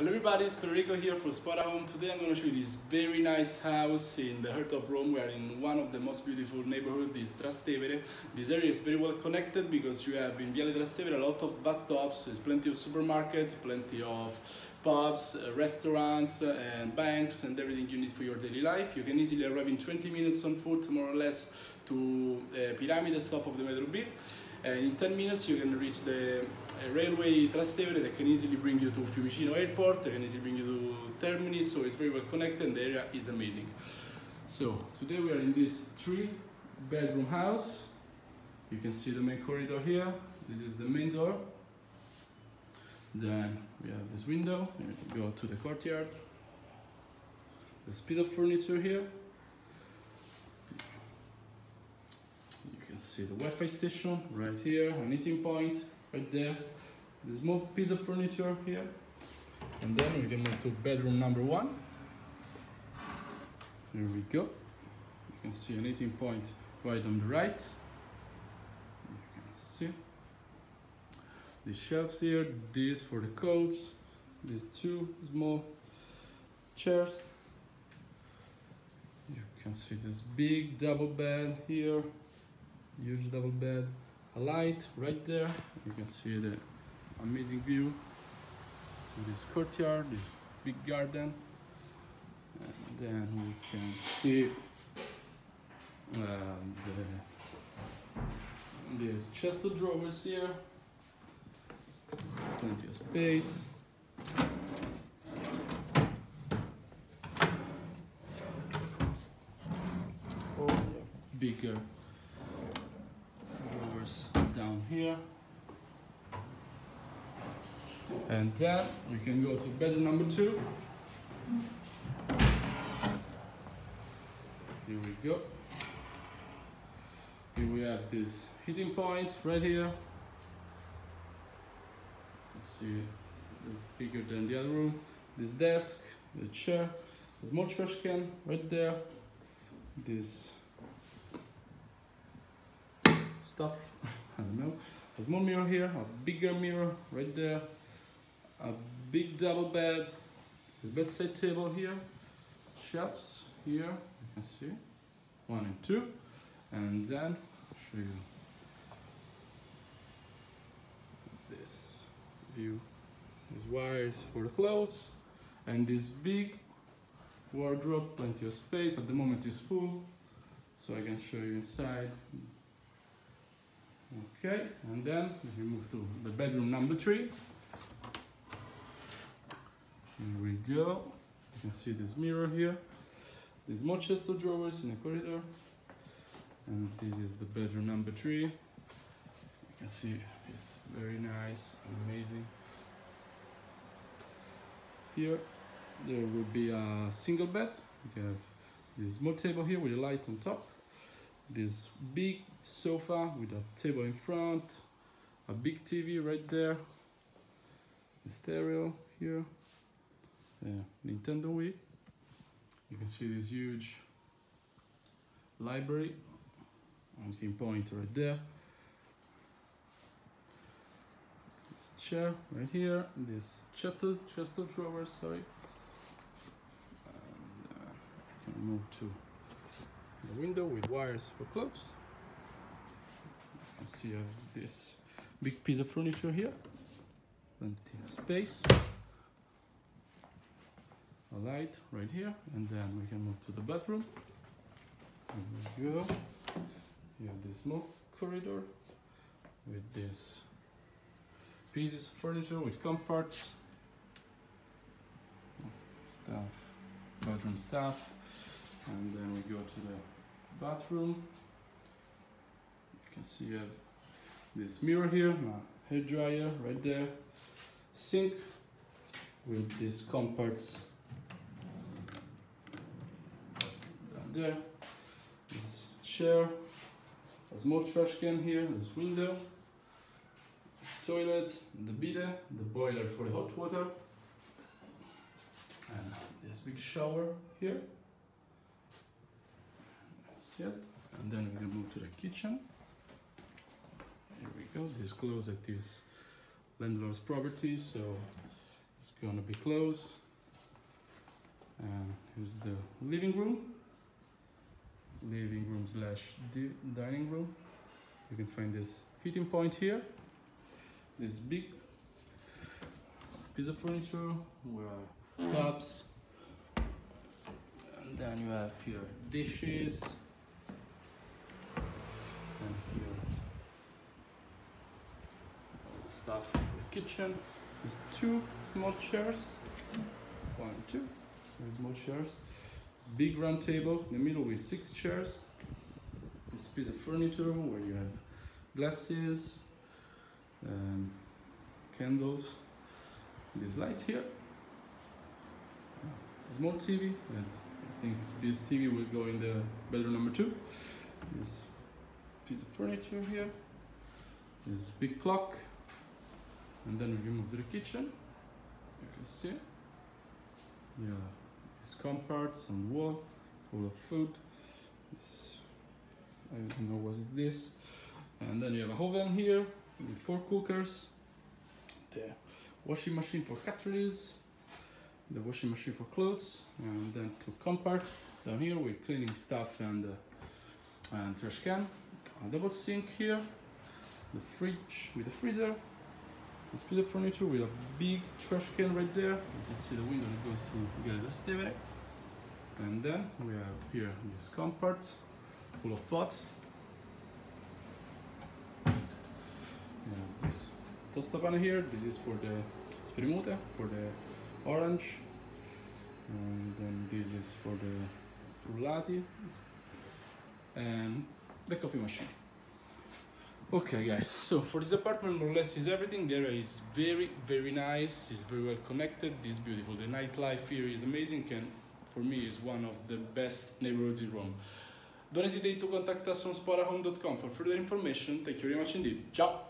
Hello everybody, it's Federico here for Spotahome. Today I'm going to show you this very nice house in the heart of Rome. We are in one of the most beautiful neighborhoods, this Trastevere. This area is very well connected because you have in Viale Trastevere a lot of bus stops, there's plenty of supermarkets, plenty of pubs, uh, restaurants uh, and banks and everything you need for your daily life. You can easily arrive in 20 minutes on foot more or less to uh, Piramide stop of the Metro B and in 10 minutes you can reach the uh, railway Trastevere that can easily bring you to Fiumicino airport, that can easily bring you to Termini, so it's very well connected and the area is amazing. So today we are in this three bedroom house. You can see the main corridor here. This is the main door. Then we have this window. Can go to the courtyard. This piece of furniture here. Can see the Wi-Fi station right here, an eating point right there. This small piece of furniture here. And then we can move to bedroom number one. Here we go. You can see an eating point right on the right. You can see the shelves here, this for the coats, these two small chairs. You can see this big double bed here, huge double bed, a light right there. You can see the amazing view to this courtyard, this big garden. And then we can see um, the, this chest of drawers here, plenty of space. Oh, yeah. Bigger down here. And then we can go to bedroom number two. Here we go. Here we have this heating point right here. Let's see, bigger than the other room. This desk, the chair, the small trash can right there. This stuff, Don't know. A small mirror here, a bigger mirror right there, a big double bed, this bedside table here, shelves here, you can see, one and two, and then I'll show you this view, these wires for the clothes, and this big wardrobe, plenty of space, at the moment it's full, so I can show you inside. Okay, and then we move to the bedroom number three. Here we go. You can see this mirror here. There's more chest of drawers in the corridor. And this is the bedroom number three. You can see it's very nice and amazing. Here there will be a single bed. You have this small table here with a light on top. This big sofa with a table in front. A big TV right there. A stereo here yeah, Nintendo Wii. You can see this huge library. I'm seeing point right there. This chair right here. This chest of, drawers, sorry. And uh, can move to the window with wires for clothes. You can see have this big piece of furniture here. Plenty of space. A light right here and then we can move to the bathroom. There we go. You have this small corridor with this pieces of furniture with comparts. Stuff bathroom stuff and then we go to the bathroom. You can see have this mirror here a hair dryer right there. Sink with these comparts there. This chair, a small trash can here, this window, toilet, the bidet, the boiler for the hot water, and this big shower here. It. And then we're gonna move to the kitchen. Here we go. This closet is landlord's property, so it's gonna be closed. And here's the living room. Living room slash dining room. You can find this heating point here. This big piece of furniture where cups. And then you have here dishes. Here stuff in the kitchen. There's two small chairs. One, two. Small chairs. This big round table in the middle with six chairs. This piece of furniture where you have glasses, um, candles. This light here. Small TV. And I think this TV will go in the bedroom number two. Furniture here. This big clock. And then we move to the kitchen. You can see. Yeah, these comparts on the wall, full of food. This, I don't know what is this. And then you have a oven here with four cookers. The washing machine for cutleries. The washing machine for clothes. And then two comparts down here with cleaning stuff and, uh, and trash can. A double sink here. The fridge with the freezer. This piece of furniture with a big trash can right there. You can see the window that goes to della Stevere. Eh? And then we have here this compart full of pots. Have this tostapane here. This is for the spremuta, for the orange. And then this is for the frullati. And the coffee machine. Okay guys, so for this apartment more or less is everything. The area is very very nice, it's very well connected, it's beautiful. The nightlife here is amazing and for me is one of the best neighborhoods in Rome. Don't hesitate to contact us on spotahome.com for further information. Thank you very much indeed. Ciao!